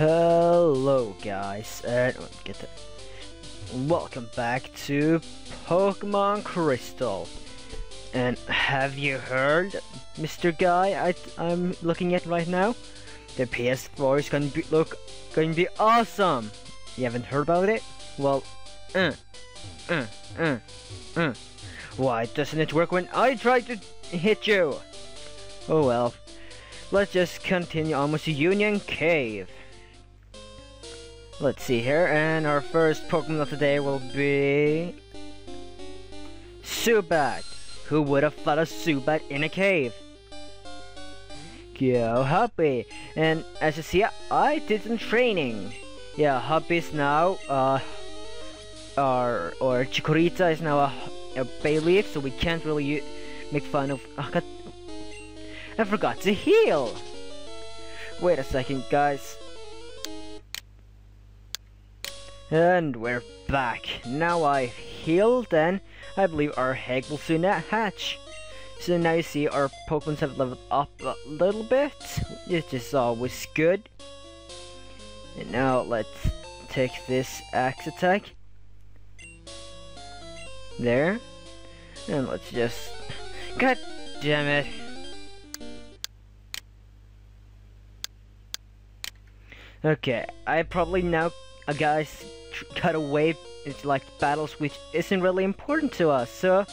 Hello guys, and get that. Welcome back to Pokemon Crystal. And have you heard, Mr. Guy? I I'm looking at right now. The PS4 is gonna be look going to be awesome. You haven't heard about it? Well, uh, uh, uh, uh. Why doesn't it work when I try to hit you? Oh well. Let's just continue on with Union Cave. Let's see here, and our first Pokemon of the day will be... Zubat! Who would have thought of Zubat in a cave? Go Happy! And as you see, I did some training. Yeah, Happy's now, uh, or, or Chikorita is now a, a Bayleef, so we can't really make fun of... Oh, God, I forgot to heal! Wait a second, guys. And we're back. Now I've healed and I believe our egg will soon hatch. So now you see our Pokemon have leveled up a little bit, which is always good. And now let's take this axe attack. There. And let's just... God damn it. Okay, I probably now, uh, guys, cut away into like battles which isn't really important to us, so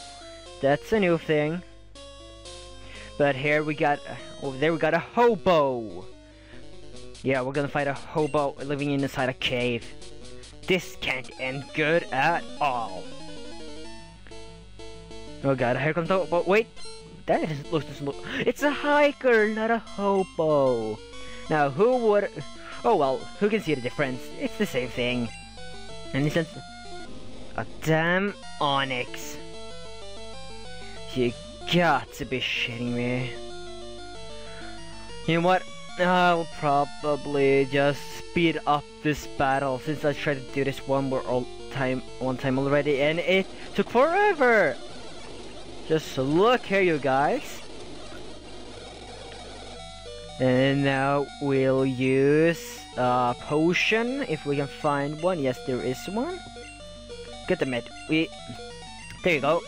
that's a new thing. But here we got, uh, over there we got a hobo. Yeah, we're gonna fight a hobo living inside a cave. This can't end good at all. Oh god, here comes the hobo. Wait, that is, looks, look. It's a hiker, not a hobo. Now, who would... Oh well, who can see the difference? It's the same thing. And he a damn onyx. You got to be shitting me. You know what? I'll probably just speed up this battle since I tried to do this one more time one time already and it took forever. Just look here you guys. And now we'll use a potion if we can find one. Yes, there is one. Get the med. We. There you go.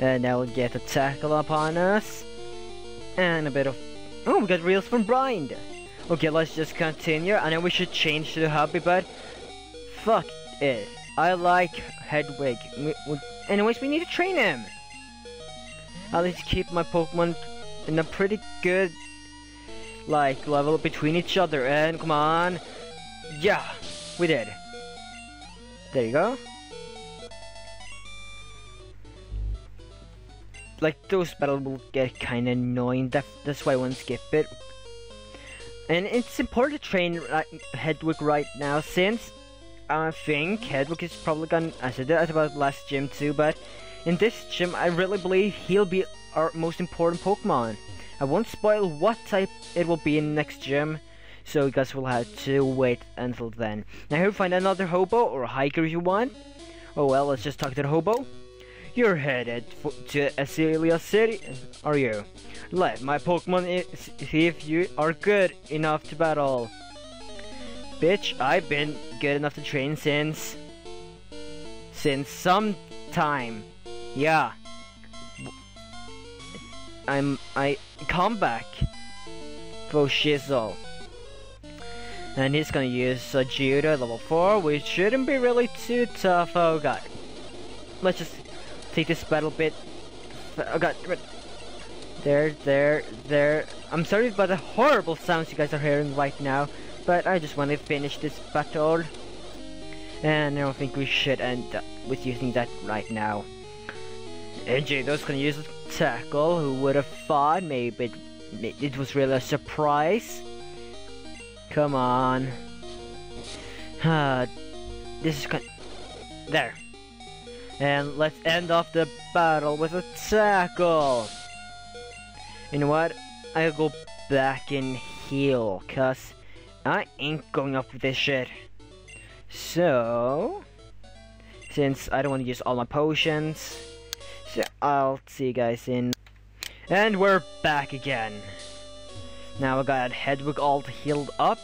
And now we'll get a tackle upon us. And a bit of. Oh, we got reels from Blind. Okay, let's just continue. I know we should change to the hobby, but fuck it. I like Hedwig. We, we, anyways, we need to train him. At least keep my Pokemon in a pretty good like level between each other and come on. Yeah we did. There you go. Like those battles will get kind of annoying that, that's why I want to skip it. And it's important to train Hedwig right now since I think Hedwig is probably gonna I said that about last gym too but in this gym I really believe he'll be our most important Pokemon. I won't spoil what type it will be in the next gym, so you guys will have to wait until then. Now here find another hobo or a hiker if you want. Oh well, let's just talk to the hobo. You're headed to Azalea City, are you? Let my Pokemon see if you are good enough to battle. Bitch, I've been good enough to train since... Since some time. Yeah. I'm I come back for Shizzle. And he's gonna use a Geodude level 4, which shouldn't be really too tough. Oh god. Let's just take this battle bit. Oh god. There, there, there. I'm sorry about the horrible sounds you guys are hearing right now, but I just want to finish this battle. And I don't think we should end with using that right now. And those can use tackle. Who would have thought? Maybe it, it was really a surprise. Come on. Uh, this is kind. There. And let's end off the battle with a tackle. You know what? I'll go back and heal, cause I ain't going up with this shit. So, since I don't want to use all my potions, so I'll see you guys in... And we're back again. Now I got Hedwig all healed up.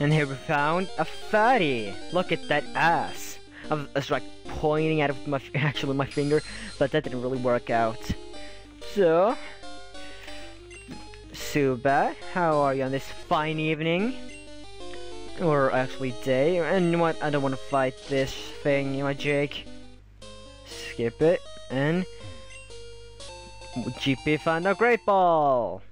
And here we found a fatty. Look at that ass. I was like pointing at it with my actually my finger, but that didn't really work out. So, Suba, how are you on this fine evening? Or actually day? And you know what? I don't want to fight this thing, you know, Jake. Skip it and GP found a great ball.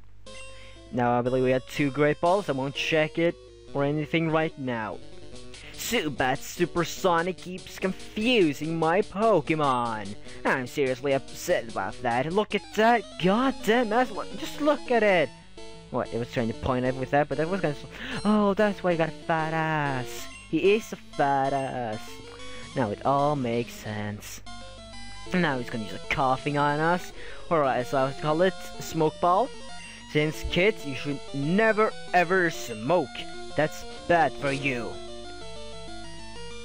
Now I believe we had two great balls. I won't check it or anything right now. Zubat Supersonic keeps confusing my Pokemon. I'm seriously upset about that. Look at that. God damn, that's what. Just look at it. What, it was trying to point at with that, but that was gonna. Oh, that's why he got a fat ass. He is a fat ass. Now it all makes sense. Now he's gonna use a Koffing on us, or as I would call it, smoke ball. Since kids, you should never ever smoke. That's bad for you.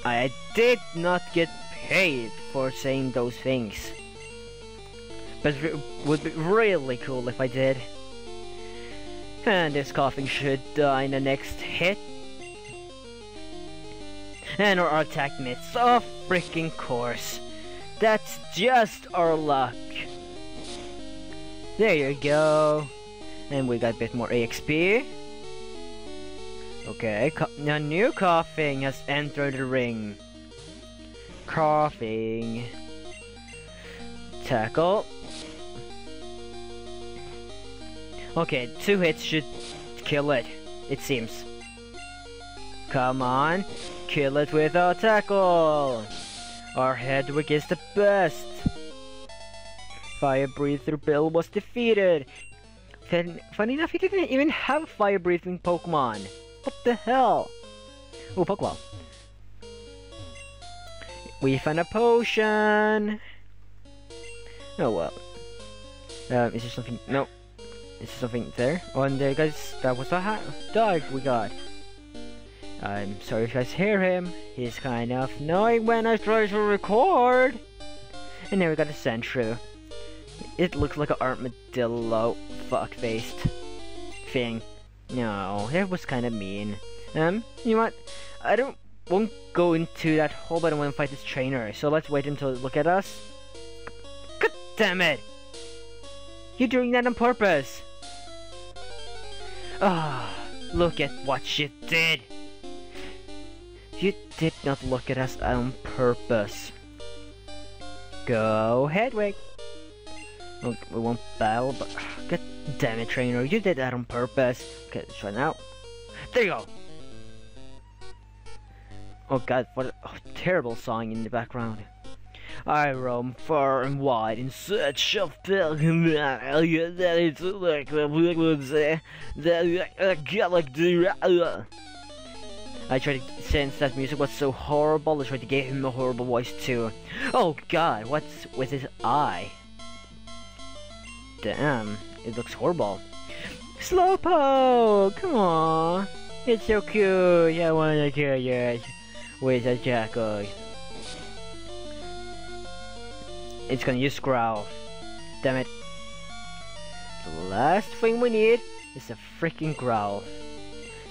I did not get paid for saying those things. But it would be really cool if I did. And this Koffing should die in the next hit. And our attack missed. Of freaking course. That's just our luck. There you go. And we got a bit more EXP. Okay, a new Koffing has entered the ring. Koffing. Tackle. Okay, two hits should kill it, it seems. Come on, kill it with a tackle! Our Hedwig is the best! Fire Breather Bill was defeated! Then, Funny enough, he didn't even have a fire breathing Pokemon! What the hell? Oh, Pokeball. We found a potion! Oh well. Um, is there something? No. Is there something there? Oh, and there, guys, that was a dog we got. I'm sorry if you guys hear him. He's kind of annoying when I try to record. And then we got a Sandshrew. It looks like an armadillo fuck-faced thing. No, that was kind of mean. Um, you know what? I don't won't go into that hole, but I want to fight this trainer. So let's wait until it look at us. God damn it! You're doing that on purpose. Ah, oh, look at what you did. You did not look at us on purpose. Go Hedwig. we won't battle, but god damn it, trainer, you did that on purpose. Okay, let's try now. There you go. Oh god, what a oh, terrible song in the background. I roam far and wide in search of Pelican that is like eh, the galaxy. Uh, I tried to, since that music was so horrible, I tried to give him a horrible voice too. Oh god, what's with his eye? Damn, it looks horrible. Slowpoke, come on. It's so cute, I wanna kill you with a jackal. It's gonna use growl. Damn it. The last thing we need is a freaking growl.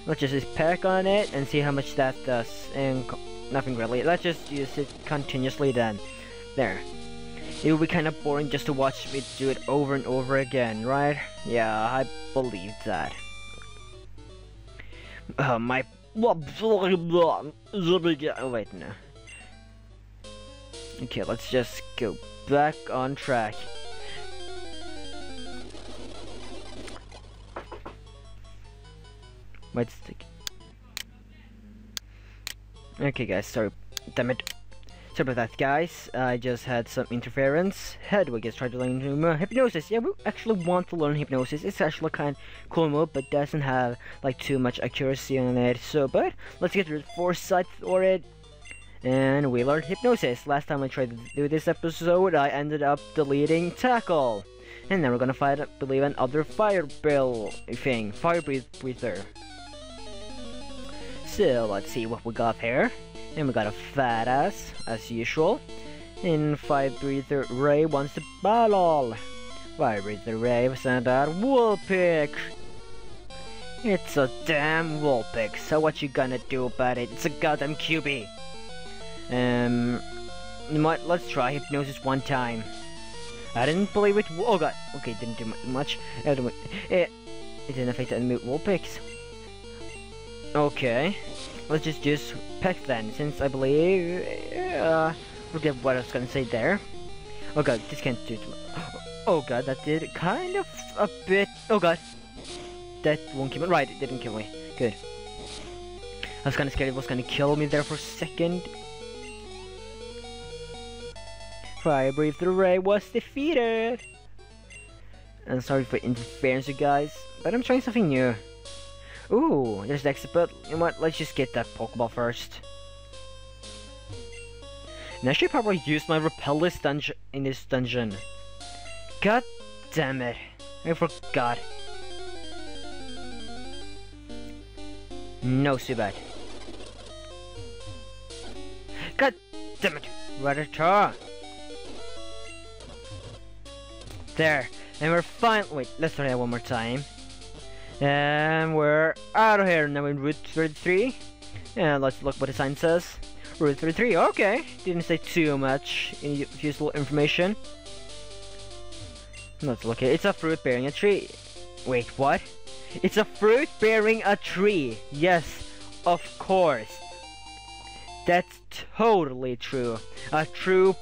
Let's just peck on it and see how much that does. And nothing really. Let's just use it continuously then. There. It would be kind of boring just to watch me do it over and over again, right? Yeah, I believe that. Uh, my... Oh, wait, no. Okay, let's just go back on track. Wait, stick. Okay, guys, sorry. Damn it. Sorry about that, guys. I just had some interference. Hedwig is trying to learn uh, hypnosis. Yeah, we actually want to learn hypnosis. It's actually kind of cool move, but doesn't have like too much accuracy on it. So, but let's get rid of foresight for it. And we learned hypnosis. Last time I tried to do this episode, I ended up deleting tackle. And then we're gonna fight, believe, another fire bill thing. Fire breather. So let's see what we got here. And we got a fat ass, as usual. And Fire Breather Ray wants to battle. Vibrate the rave, send out Vulpix! It's a damn Vulpix, so what you gonna do about it? It's a goddamn QB! Um, might, let's try Hypnosis one time. I didn't believe it. Oh god. Okay, didn't do much. It, it didn't affect enemy Vulpix. Okay. Let's just use Peck then, since I believe... Uh, forget what I was gonna say there. Oh god, this can't do too. Oh god, that did kind of a bit... Oh god. That won't kill me. Right, it didn't kill me. Good. I was kinda scared it was gonna kill me there for a second. Fire Breathe the Ray was defeated! And sorry for interference, you guys, but I'm trying something new. Ooh, there's the exit, but you know what, let's just get that Pokeball first. And I should probably use my repel this dungeon in this dungeon. God damn it. I forgot. No, Zubat. God damn it. Rattata. There. And we're fine. Wait, let's try that one more time. And we're out of here. Now in Route 33. And let's look what the sign says. Route 33. Okay. Didn't say too much useful information. Let's look at it. It's a fruit bearing a tree. Wait, what? It's a fruit bearing a tree. Yes, of course. That's totally true. A true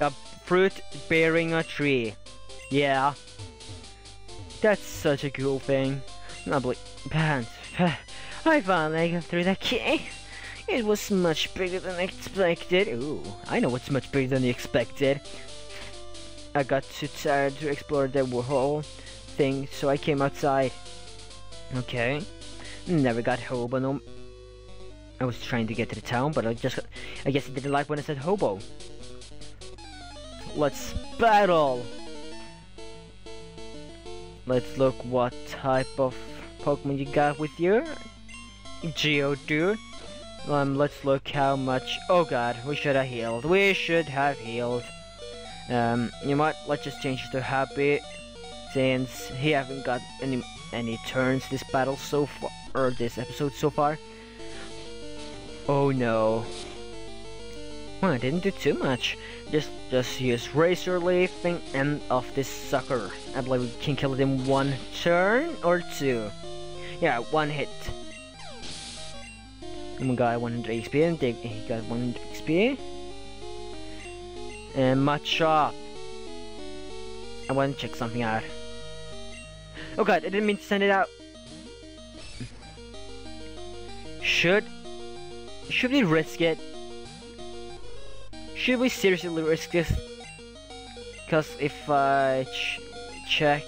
a fruit bearing a tree. Yeah. That's such a cool thing. Lovely pants. I finally got through that key. It was much bigger than I expected. Ooh, I know what's much bigger than expected. I got too tired to explore the whole thing, so I came outside. Okay. Never got hobo no I was trying to get to the town, but I just I guess I didn't like when I said hobo. Let's battle! Let's look what type of Pokemon you got with you. Geodude. Um, let's look how much... Oh god, we should have healed. We should have healed. Um, you might... Let's just change to Happy. Since he haven't got any any turns this battle so far... Or this episode so far. Oh no. Well, I didn't do too much. Just just use Razor Leaf and end off this sucker. I believe we can kill it in one turn or two. Yeah, one hit. We got 100 XP and he got 100 XP. And Machop. I want to check something out. Oh god, I didn't mean to send it out. Should should we risk it? Should we seriously risk this? Because if I ch check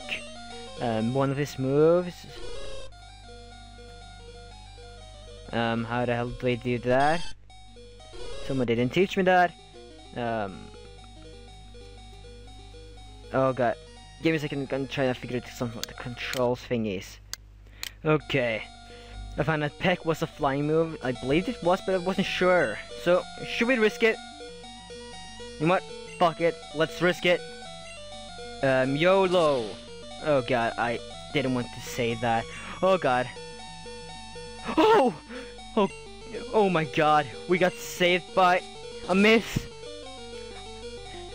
um, one of his moves, um, how the hell do I do that? Someone didn't teach me that. Um, oh god. Give me a second, I'm gonna try to figure out something what the controls thing is. Okay. I found that Peck was a flying move. I believed it was, but I wasn't sure. So, should we risk it? You know what? Fuck it. Let's risk it. Um, YOLO. Oh god, I didn't want to say that. Oh god. Oh! Oh, oh my god. We got saved by a miss.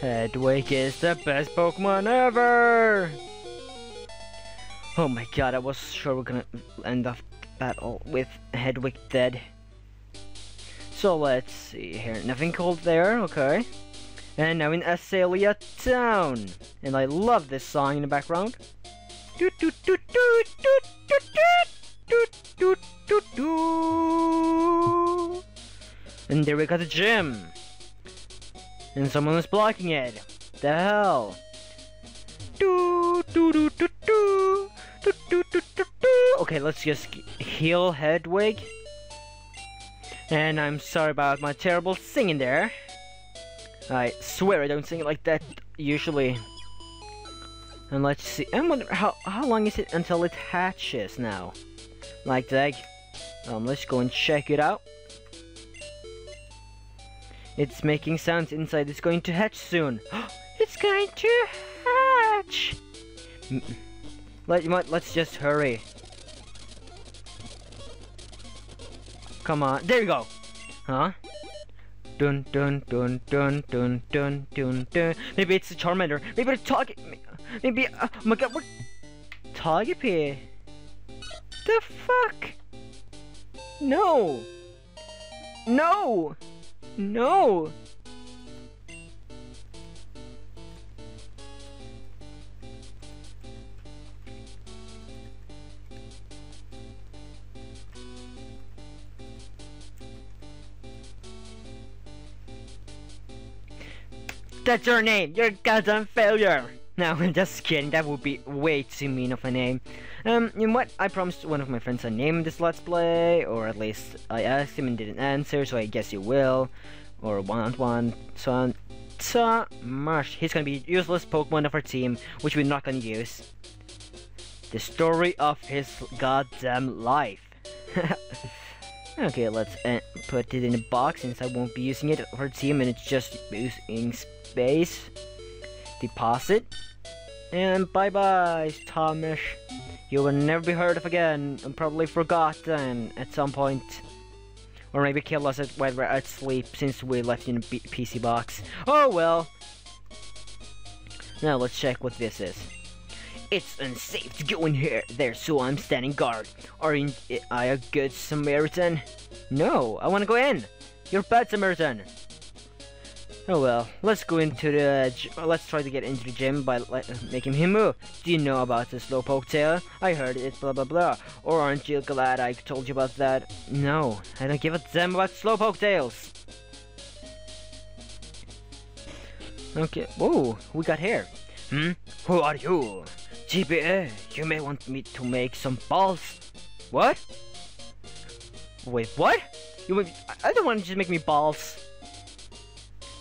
Hedwig is the best Pokemon ever! Oh my god, I was sure we're gonna end off battle with Hedwig dead. So let's see here. Nothing cold there, okay. And now in Azalea Town. And I love this song in the background. And there we got the gym. And someone is blocking it. The hell? Okay, let's just heal Hedwig. And I'm sorry about my terrible singing there. I swear I don't sing it like that usually. And let's see. I wonder how how long is it until it hatches now? Like that. Um, let's go and check it out. It's making sounds inside. It's going to hatch soon. it's going to hatch. Let, let's just hurry. Come on. There you go. Huh? Dun dun dun dun dun dun dun dun. Maybe it's a Charmander. Maybe it's Target. Maybe. Uh, oh my god, what? Togepi. The fuck? No. No. No. That's your name. You're goddamn failure. No, just kidding. That would be way too mean of a name. Um, you know what? I promised one of my friends a name in this Let's Play, or at least I asked him and didn't answer, so I guess you will. Or want one. So, on. so much. He's gonna be useless Pokemon of our team, which we're not gonna use. The story of his goddamn life. okay, let's uh, put it in a box since I won't be using it for team and it's just using space. Deposit. And bye bye, Thomas. You will never be heard of again and probably forgotten at some point. Or maybe kill us at, while we're at sleep since we left in a B PC box. Oh well. Now let's check what this is. It's unsafe to go in here there, so I'm standing guard. Are you, I a good Samaritan? No, I wanna go in. You're bad Samaritan. Oh well, let's go into the, let's try to get into the gym by making him move. Do you know about the Slowpoke tail? I heard it, blah blah blah. Or aren't you glad I told you about that? No, I don't give a damn about Slowpoke tails. Okay, whoa, we got here. Hmm? Who are you? GBA, you may want me to make some balls. What? Wait, what? You I don't want to make me balls.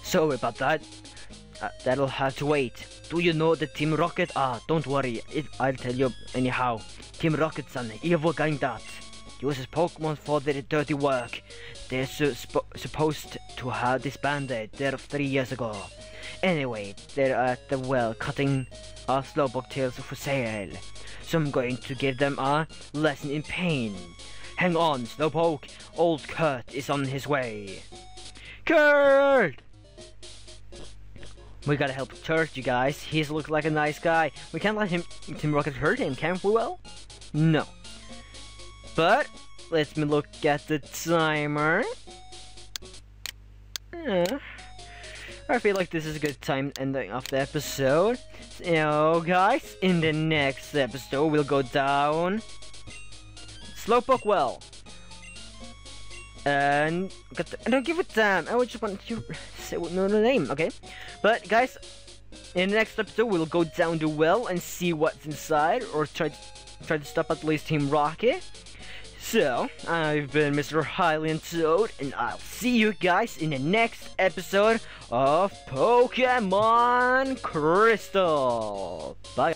Sorry about that. Uh, that'll have to wait. Do you know the Team Rocket? Ah, don't worry. It, I'll tell you anyhow. Team Rocket's an evil gang that uses Pokemon for their dirty work. They're su supposed to have disbanded there three years ago. Anyway, they're at the well cutting our Slowpoke tails for sale. So I'm going to give them a lesson in pain. Hang on, Slowpoke. Old Kurt is on his way. Kurt! We gotta help Church, you guys. He's looks like a nice guy. We can't let him Team Rocket hurt him, can we? Well, no. But let me look at the timer. Uh, I feel like this is a good time ending off the episode. So, guys, in the next episode, we'll go down Slowpoke Well. And I don't give a damn. I just want to say know the name, okay? But guys, in the next episode, we'll go down the well and see what's inside, or try to, try to stop at least Team Rocket. So, I've been Mr. Hylian Toad, and I'll see you guys in the next episode of Pokemon Crystal. Bye.